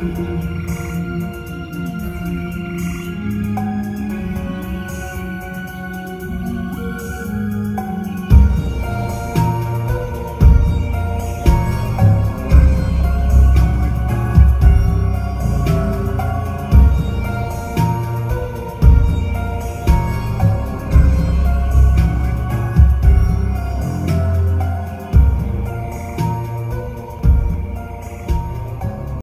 Música